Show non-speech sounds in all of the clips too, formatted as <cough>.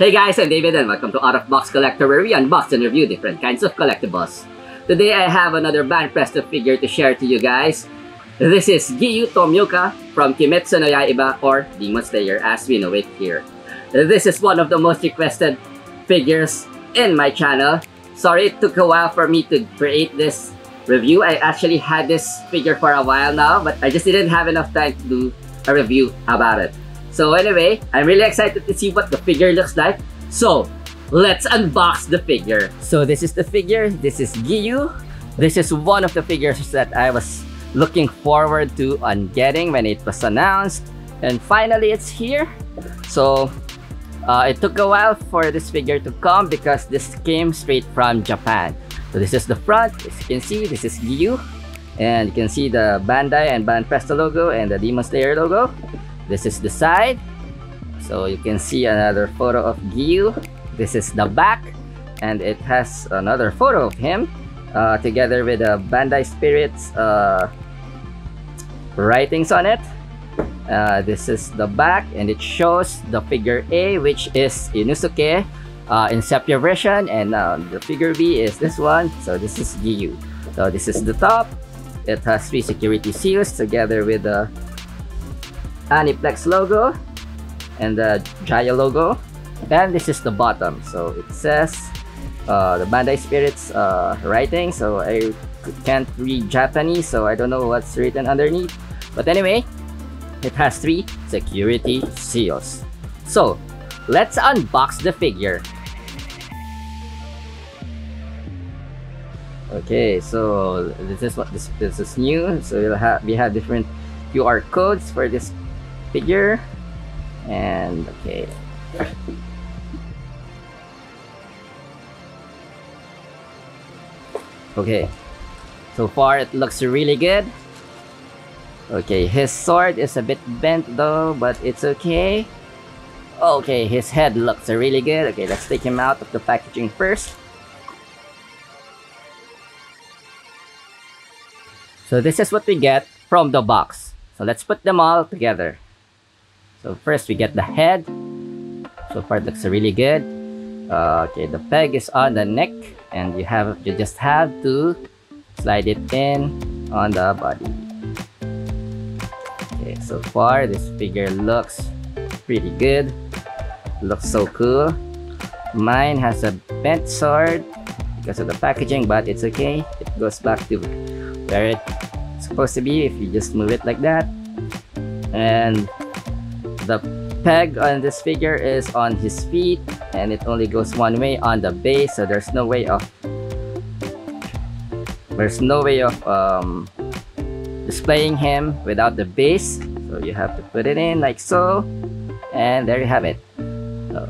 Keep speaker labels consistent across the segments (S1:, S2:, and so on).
S1: Hey guys, I'm David and welcome to Out of Box Collector where we unbox and review different kinds of collectibles. Today I have another Banpresto figure to share to you guys. This is Giyu Tomioka from Kimetsu no Yaiba or Demon Slayer as we know it here. This is one of the most requested figures in my channel. Sorry it took a while for me to create this review. I actually had this figure for a while now but I just didn't have enough time to do a review about it. So anyway, I'm really excited to see what the figure looks like. So, let's unbox the figure. So this is the figure. This is Giyu. This is one of the figures that I was looking forward to on getting when it was announced. And finally, it's here. So, uh, it took a while for this figure to come because this came straight from Japan. So this is the front. As you can see, this is Giyu. And you can see the Bandai and Banpresto logo and the Demon Slayer logo. This is the side. So you can see another photo of Giyu. This is the back. And it has another photo of him uh, together with the Bandai Spirits uh, writings on it. Uh, this is the back and it shows the figure A which is Inosuke uh, in sepia version and uh, the figure B is this one. So this is Giyu. So this is the top. It has three security seals together with the Aniplex logo and the Jaya logo. And this is the bottom. So it says uh, the Bandai Spirits uh, writing. So I can't read Japanese, so I don't know what's written underneath. But anyway, it has three security seals. So let's unbox the figure. Okay, so this is what this, this is new. So we'll have we have different QR codes for this figure. And okay. Okay. So far it looks really good. Okay his sword is a bit bent though but it's okay. Okay his head looks really good. Okay let's take him out of the packaging first. So this is what we get from the box. So let's put them all together so first we get the head. So far it looks really good. Uh, okay the peg is on the neck and you have you just have to slide it in on the body. Okay so far this figure looks pretty good. Looks so cool. Mine has a bent sword because of the packaging but it's okay. It goes back to where it's supposed to be if you just move it like that. And the peg on this figure is on his feet and it only goes one way on the base so there's no way of there's no way of um, displaying him without the base. So you have to put it in like so and there you have it. So,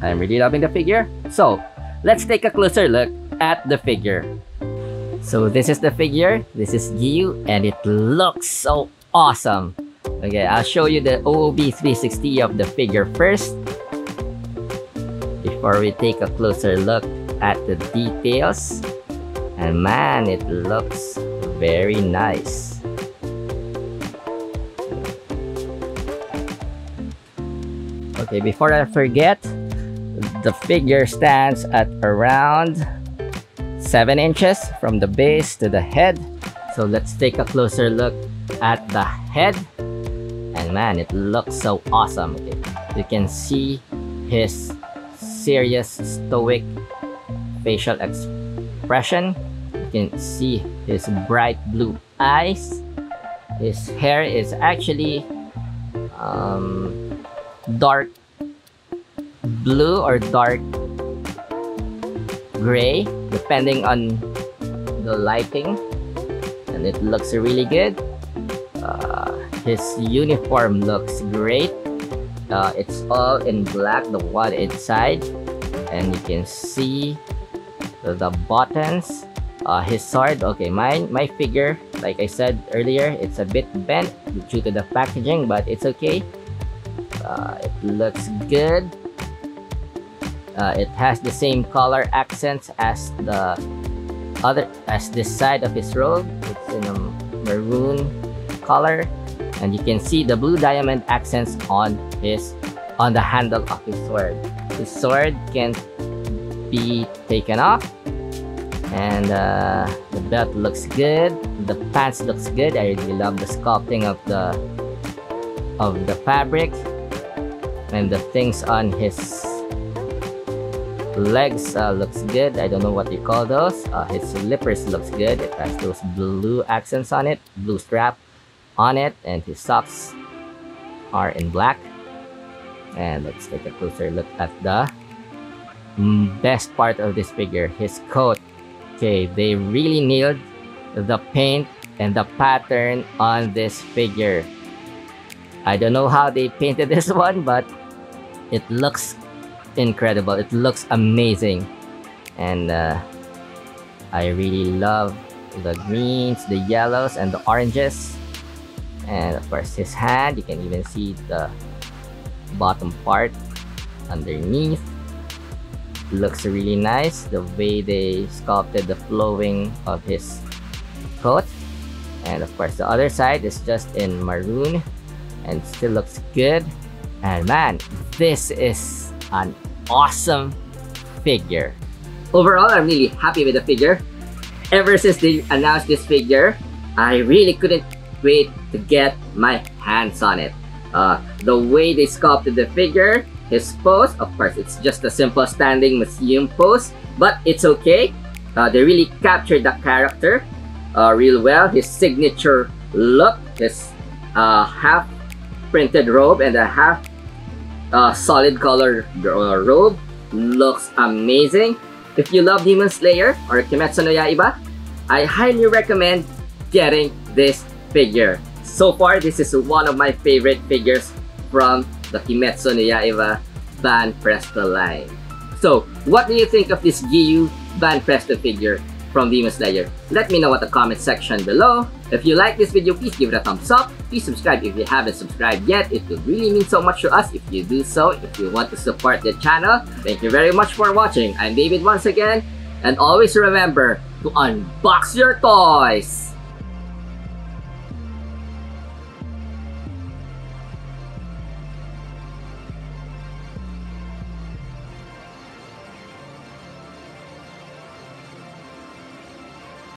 S1: I'm really loving the figure. So let's take a closer look at the figure. So this is the figure this is Giyu and it looks so awesome Okay, I'll show you the OOB 360 of the figure first before we take a closer look at the details. And man, it looks very nice. Okay, before I forget, the figure stands at around 7 inches from the base to the head. So let's take a closer look at the head man it looks so awesome. You can see his serious stoic facial expression. You can see his bright blue eyes. His hair is actually um, dark blue or dark gray depending on the lighting. And it looks really good. Uh, his uniform looks great. Uh, it's all in black the one inside. And you can see the, buttons. Uh, his sword okay mine my figure like I said earlier it's a bit bent due to the packaging but it's okay. Uh, it looks good. Uh, it has the same color accents as the other as this side of his robe. It's in a maroon color and you can see the blue diamond accents on his on the handle of his sword. His sword can be taken off. And uh, the belt looks good. The pants looks good. I really love the sculpting of the of the fabric. And the things on his legs uh, looks good. I don't know what you call those. Uh, his slippers looks good. It has those blue accents on it blue strap on it and his socks are in black. And let's take a closer look at the best part of this figure his coat. Okay they really nailed the paint and the pattern on this figure. I don't know how they painted <laughs> this one but it looks incredible. It looks amazing. And uh, I really love the greens the yellows and the oranges and of course his hand you can even see the bottom part underneath. Looks really nice the way they sculpted the flowing of his coat. And of course the other side is just in maroon and still looks good. And man this is an awesome figure. Overall i'm really happy with the figure. Ever since they announced this figure i really couldn't wait to get my hands on it uh, the way they sculpted the figure his pose. Of course, it's just a simple standing museum pose, but it's okay. Uh, they really captured the character uh, real well. His signature look, his uh, half printed robe and a half uh, solid color uh, robe looks amazing. If you love Demon Slayer or Kimetsu no Yaiba, I highly recommend getting this figure. So far, this is one of my favorite figures from the Kimetsu no Yaiba Banpresto line. So, what do you think of this Giyu Banpresto figure from Demon Slayer? Let me know at the comment section below. If you like this video, please give it a thumbs up. Please subscribe if you haven't subscribed yet. It would really mean so much to us if you do so, if you want to support the channel. Thank you very much for watching. I'm David once again, and always remember to unbox your toys!